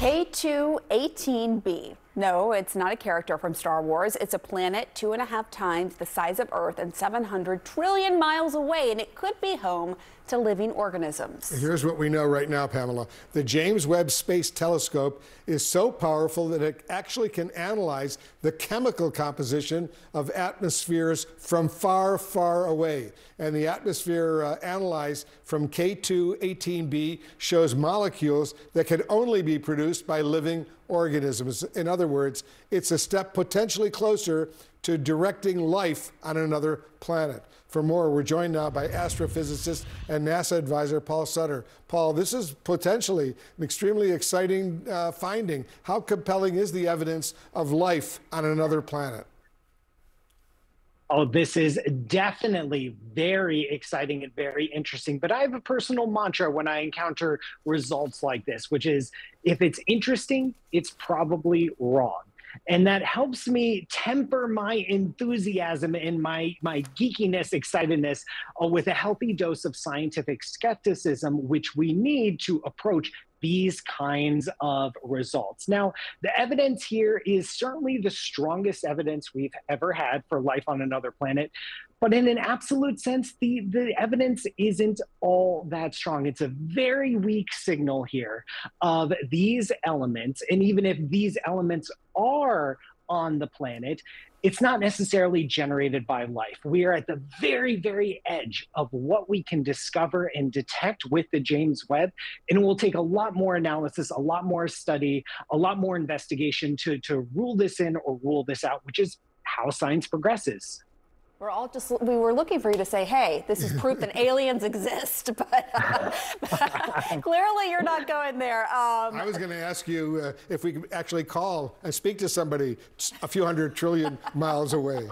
K2-18b. No, it's not a character from Star Wars. It's a planet two and a half times the size of Earth and 700 trillion miles away, and it could be home to living organisms. Here's what we know right now, Pamela. The James Webb Space Telescope is so powerful that it actually can analyze the chemical composition of atmospheres from far, far away. And the atmosphere uh, analyzed from K2-18b shows molecules that can only be produced by living organisms. In other words, it's a step potentially closer to directing life on another planet. For more, we're joined now by astrophysicist and NASA advisor Paul Sutter. Paul, this is potentially an extremely exciting uh, finding. How compelling is the evidence of life on another planet? Oh, this is definitely very exciting and very interesting. But I have a personal mantra when I encounter results like this, which is if it's interesting, it's probably wrong and that helps me temper my enthusiasm and my my geekiness excitedness uh, with a healthy dose of scientific skepticism which we need to approach these kinds of results. Now, the evidence here is certainly the strongest evidence we've ever had for life on another planet. But in an absolute sense, the, the evidence isn't all that strong. It's a very weak signal here of these elements. And even if these elements are on the planet, it's not necessarily generated by life. We are at the very, very edge of what we can discover and detect with the James Webb. And it will take a lot more analysis, a lot more study, a lot more investigation to, to rule this in or rule this out, which is how science progresses. We're all just, we were looking for you to say, hey, this is proof that aliens exist, but, uh, clearly you're not going there. Um, I was going to ask you uh, if we could actually call and speak to somebody a few hundred trillion miles away.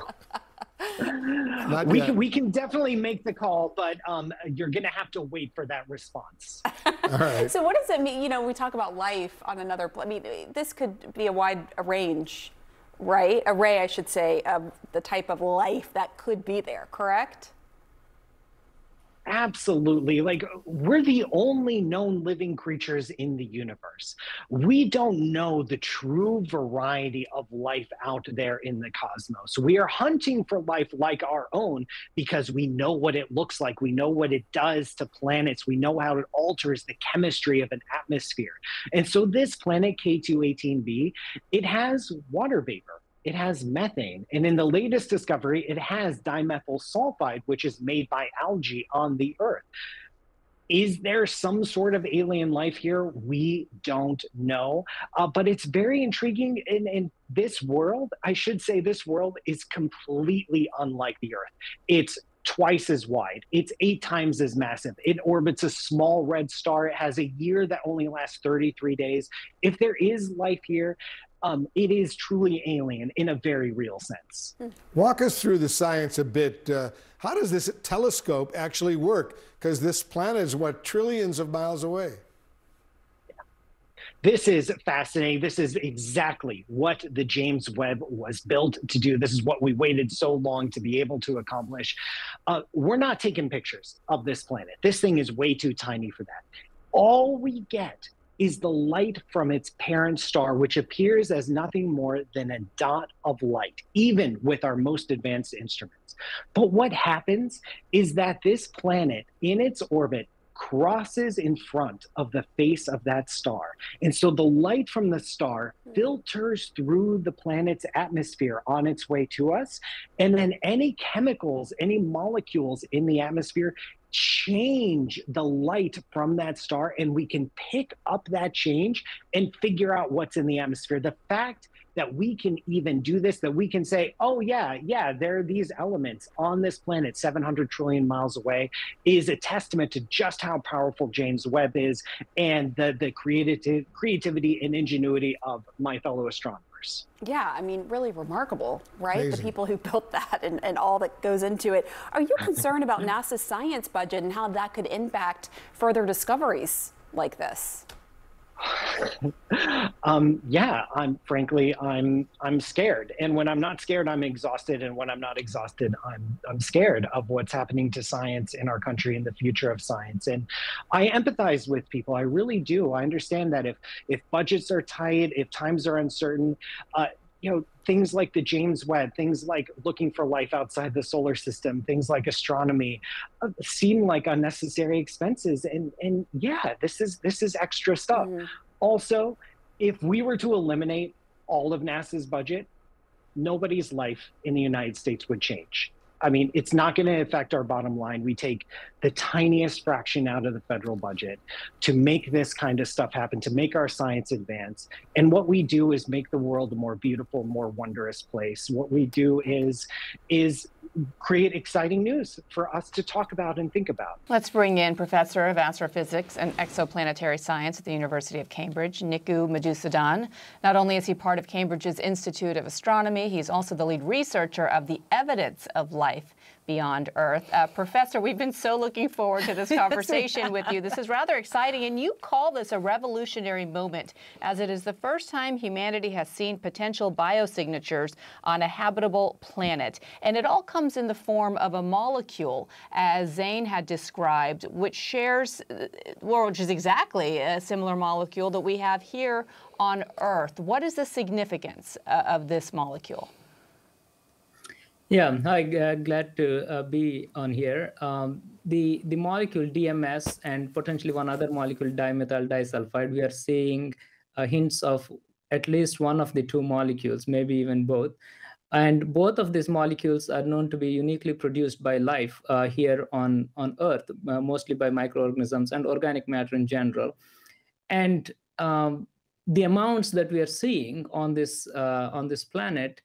we can, we can definitely make the call, but um, you're going to have to wait for that response. All right. So what does it mean? You know, we talk about life on another. I mean, this could be a wide range right? Array, I should say, of the type of life that could be there, correct? Absolutely. Like, we're the only known living creatures in the universe. We don't know the true variety of life out there in the cosmos. We are hunting for life like our own because we know what it looks like. We know what it does to planets. We know how it alters the chemistry of an atmosphere. And so, this planet K2-18b, it has water vapor it has methane. And in the latest discovery, it has dimethyl sulfide, which is made by algae on the Earth. Is there some sort of alien life here? We don't know. Uh, but it's very intriguing. In, in this world, I should say, this world is completely unlike the Earth. It's twice as wide. It's eight times as massive. It orbits a small red star. It has a year that only lasts 33 days. If there is life here, um, it is truly alien in a very real sense. Walk us through the science a bit. Uh, how does this telescope actually work? Because this planet is what trillions of miles away. This is fascinating. This is exactly what the James Webb was built to do. This is what we waited so long to be able to accomplish. Uh, we're not taking pictures of this planet. This thing is way too tiny for that. All we get is the light from its parent star, which appears as nothing more than a dot of light, even with our most advanced instruments. But what happens is that this planet in its orbit crosses in front of the face of that star. And so the light from the star filters through the planet's atmosphere on its way to us. And then any chemicals, any molecules in the atmosphere change the light from that star and we can pick up that change and figure out what's in the atmosphere. The fact that we can even do this, that we can say, oh, yeah, yeah, there are these elements on this planet 700 trillion miles away, is a testament to just how powerful James Webb is and the, the creative, creativity and ingenuity of my fellow astronomers. Yeah, I mean, really remarkable, right? Amazing. The people who built that and, and all that goes into it. Are you concerned about NASA's science budget and how that could impact further discoveries like this? um, yeah, I'm frankly, I'm I'm scared, and when I'm not scared, I'm exhausted, and when I'm not exhausted, I'm I'm scared of what's happening to science in our country and the future of science. And I empathize with people, I really do. I understand that if if budgets are tight, if times are uncertain, uh, you know things like the James Webb, things like looking for life outside the solar system, things like astronomy, uh, seem like unnecessary expenses. And and yeah, this is this is extra stuff. Mm. Also, if we were to eliminate all of NASA's budget, nobody's life in the United States would change. I mean, it's not going to affect our bottom line. We take the tiniest fraction out of the federal budget to make this kind of stuff happen, to make our science advance. And what we do is make the world a more beautiful, more wondrous place. What we do is is create exciting news for us to talk about and think about. Let's bring in Professor of Astrophysics and Exoplanetary Science at the University of Cambridge, Nikku Madhusudhan. Not only is he part of Cambridge's Institute of Astronomy, he's also the lead researcher of the evidence of life beyond Earth. Uh, Professor, we've been so looking forward to this conversation with you. This is rather exciting, and you call this a revolutionary moment, as it is the first time humanity has seen potential biosignatures on a habitable planet. And it all comes in the form of a molecule, as Zain had described, which shares, well, which is exactly a similar molecule that we have here on Earth. What is the significance uh, of this molecule? Yeah, hi, uh, glad to uh, be on here. Um, the, the molecule DMS and potentially one other molecule dimethyl disulfide, we are seeing uh, hints of at least one of the two molecules, maybe even both. And both of these molecules are known to be uniquely produced by life uh, here on, on Earth, uh, mostly by microorganisms and organic matter in general. And um, the amounts that we are seeing on this, uh, on this planet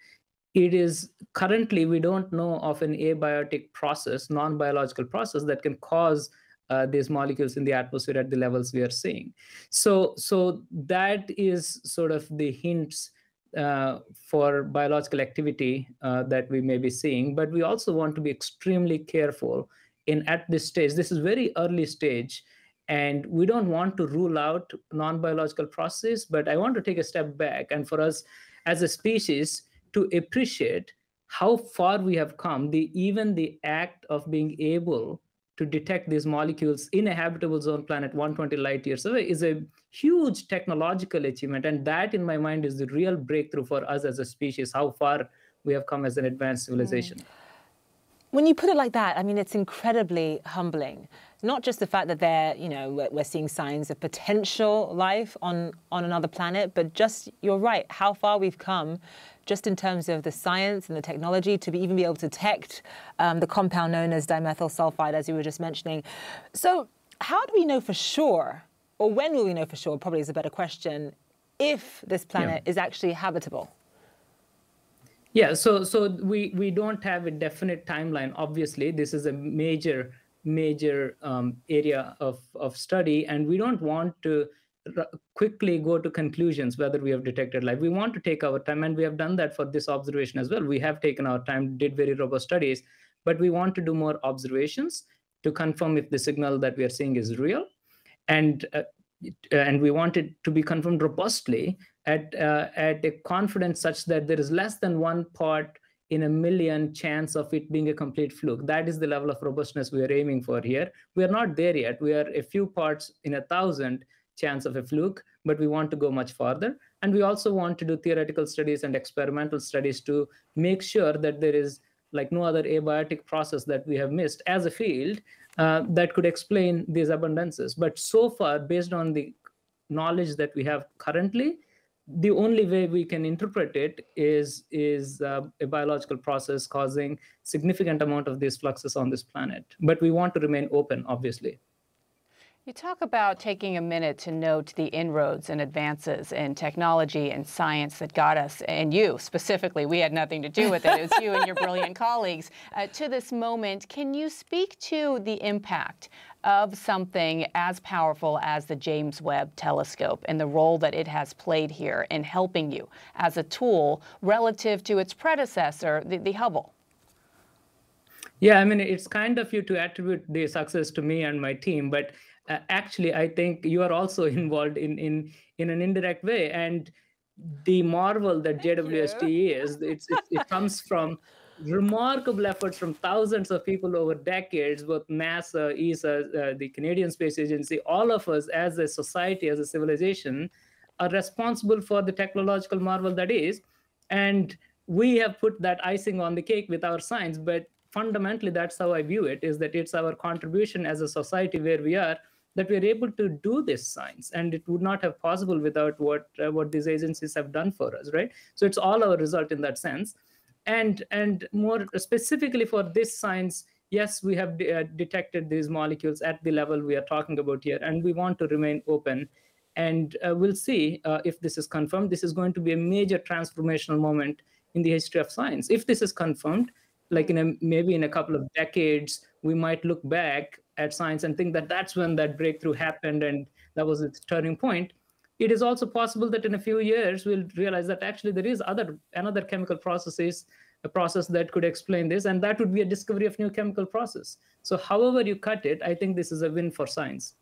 it is currently we don't know of an abiotic process non-biological process that can cause uh, these molecules in the atmosphere at the levels we are seeing. So so that is sort of the hints uh, for biological activity uh, that we may be seeing. But we also want to be extremely careful in at this stage this is very early stage and we don't want to rule out non-biological processes but i want to take a step back. And for us as a species to appreciate how far we have come the even the act of being able to detect these molecules in a habitable zone planet 120 light years away is a huge technological achievement and that in my mind is the real breakthrough for us as a species how far we have come as an advanced civilization mm. When you put it like that i mean it's incredibly humbling not just the fact that they're, you know, we're seeing signs of potential life on, on another planet, but just, you're right, how far we've come just in terms of the science and the technology to be, even be able to detect um, the compound known as dimethyl sulfide, as you were just mentioning. So how do we know for sure, or when will we know for sure, probably is a better question, if this planet yeah. is actually habitable? Yeah, so so we we don't have a definite timeline. Obviously, this is a major major um, area of, of study, and we don't want to quickly go to conclusions whether we have detected life. We want to take our time, and we have done that for this observation as well. We have taken our time, did very robust studies, but we want to do more observations to confirm if the signal that we are seeing is real, and uh, and we want it to be confirmed robustly at uh, at a confidence such that there is less than one part in a million chance of it being a complete fluke. That is the level of robustness we are aiming for here. We are not there yet. We are a few parts in a thousand chance of a fluke, but we want to go much farther. And we also want to do theoretical studies and experimental studies to make sure that there is like no other abiotic process that we have missed as a field uh, that could explain these abundances. But so far, based on the knowledge that we have currently, the only way we can interpret it is is uh, a biological process causing significant amount of these fluxes on this planet. But we want to remain open obviously you talk about taking a minute to note the inroads and advances in technology and science that got us, and you specifically, we had nothing to do with it, it was you and your brilliant colleagues, uh, to this moment. Can you speak to the impact of something as powerful as the James Webb Telescope and the role that it has played here in helping you as a tool relative to its predecessor, the, the Hubble? Yeah, I mean, it's kind of you to attribute the success to me and my team, but uh, actually i think you are also involved in in in an indirect way and the marvel that jwst is it's, it's, it comes from remarkable efforts from thousands of people over decades both nasa esa uh, the canadian space agency all of us as a society as a civilization are responsible for the technological marvel that is and we have put that icing on the cake with our science but fundamentally that's how i view it is that it's our contribution as a society where we are that we're able to do this science. And it would not have possible without what uh, what these agencies have done for us right? So it's all our result in that sense. And and more specifically for this science yes we have de- uh, detected these molecules at the level we are talking about here and we want to remain open. And uh, we'll see uh, if this is confirmed. This is going to be a major transformational moment in the history of science. If this is confirmed like in a maybe in a couple of decades we might look back at science and think that that's when that breakthrough happened and that was its turning point. It is also possible that in a few years we'll realize that actually there is other another chemical processes a process that could explain this and that would be a discovery of new chemical process. So however you cut it i think this is a win for science